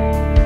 Bye.